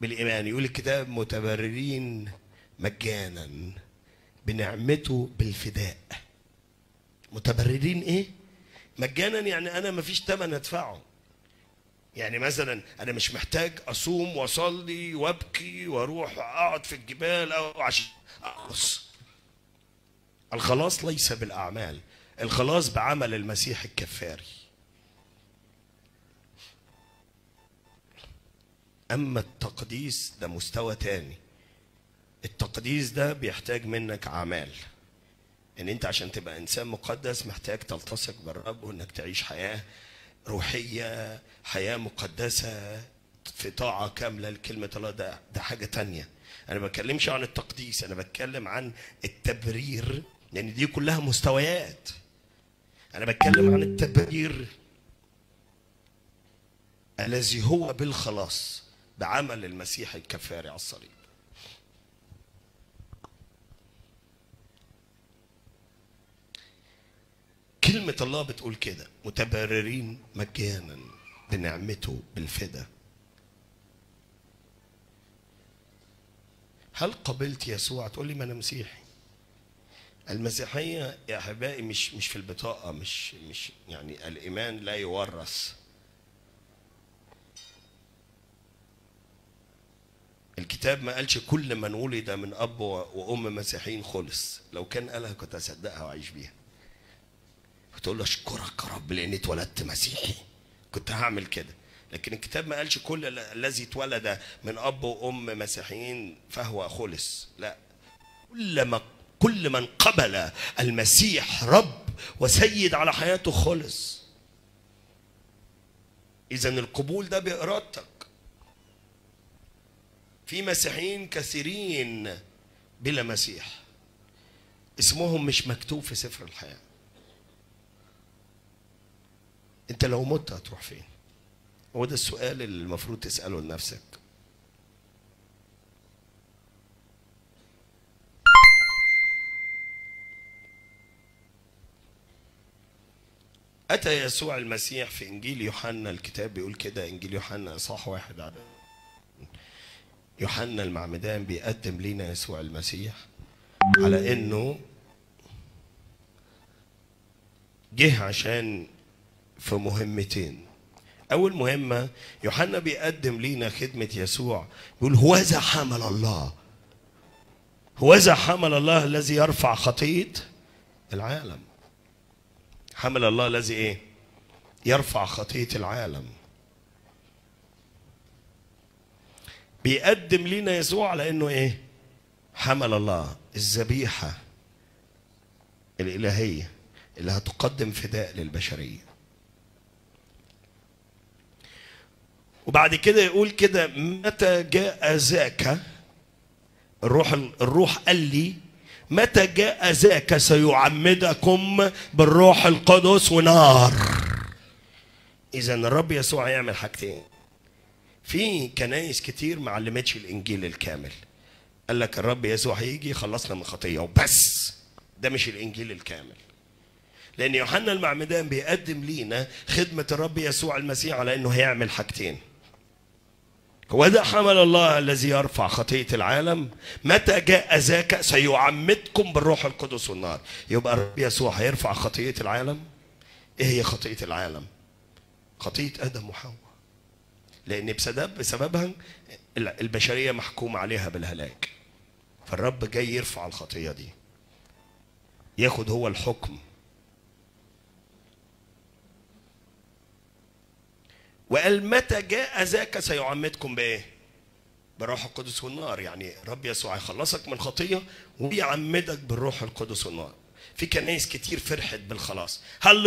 بالإيمان. يقول الكتاب متبررين مجانا بنعمته بالفداء. متبررين إيه؟ مجانا يعني أنا مفيش ثمن أدفعه. يعني مثلا أنا مش محتاج أصوم وأصلي وأبكي وأروح أقعد في الجبال أو عشان أقص. الخلاص ليس بالأعمال الخلاص بعمل المسيح الكفاري. أما التقديس ده مستوى تاني. التقديس ده بيحتاج منك أعمال. إن أنت عشان تبقى إنسان مقدس محتاج تلتصق بالرب وإنك تعيش حياة روحية حياة مقدسة في طاعة كاملة لكلمة الله. ده ده حاجة تانية. أنا ما بتكلمش عن التقديس أنا بتكلم عن التبرير لأن دي كلها مستويات. أنا بتكلم عن التبرير الذي هو بالخلاص. بعمل المسيح الكفاري على الصليب. كلمة الله بتقول كده متبررين مجانا بنعمته بالفدا. هل قبلت يسوع؟ تقول لي ما أنا مسيحي. المسيحية يا أحبائي مش مش في البطاقة مش مش يعني الإيمان لا يورث. الكتاب ما قالش كل من ولد من أب وأم مسيحيين خلص لو كان قالها كنت أصدقها وأعيش بيها. وتقول له أشكرك يا رب لأني اتولدت مسيحي. كنت هعمل كده. لكن الكتاب ما قالش كل الذي اتولد من أب وأم مسيحيين فهو خلص لا. كل ما كل من قبل المسيح رب وسيد على حياته خلص اذا القبول ده بإرادتك. في مسيحيين كثيرين بلا مسيح. اسمهم مش مكتوب في سفر الحياة. انت لو مت هتروح فين؟ هو ده السؤال اللي المفروض تسأله لنفسك. أتى يسوع المسيح في إنجيل يوحنا؟ الكتاب بيقول كده إنجيل يوحنا صح واحد على يوحنا المعمدان بيقدم لنا يسوع المسيح على إنه جه عشان في مهمتين. أول مهمة يوحنا بيقدم لينا خدمة يسوع بيقول هوذا حمل الله هوذا حمل الله الذي يرفع خطية العالم. حمل الله الذي إيه؟ يرفع خطية العالم. بيقدم لينا يسوع على انه إيه؟ حمل الله الذبيحة الإلهية اللي هتقدم فداء للبشرية. وبعد كده يقول كده متى جاء ذاك؟ الروح الروح قال لي متى جاء ذاك سيعمدكم بالروح القدس ونار. اذا الرب يسوع يعمل حاجتين. في كنايس كتير ما علمتش الإنجيل الكامل. قال لك الرب يسوع هيجي يخلصنا من خطية وبس. ده مش الإنجيل الكامل. لأن يوحنا المعمدان بيقدم لينا خدمة الرب يسوع المسيح على إنه هيعمل حاجتين. هو ده حمل الله الذي يرفع خطية العالم. متى جاء ذاك سيعمدكم بالروح القدس والنار. يبقى الرب يسوع هيرفع خطية العالم. إيه هي خطية العالم؟ خطية آدم وحواء. لأن بسبب بسببها البشرية محكوم عليها بالهلاك. فالرب جاي يرفع الخطية دي. ياخد هو الحكم. وقال متى جاء ذاك سيعمدكم بإيه؟ بالروح القدس والنار. يعني رب يسوع يخلصك من خطيه ويعمدك بالروح القدس والنار. في كنايس كتير فرحت بالخلاص. هل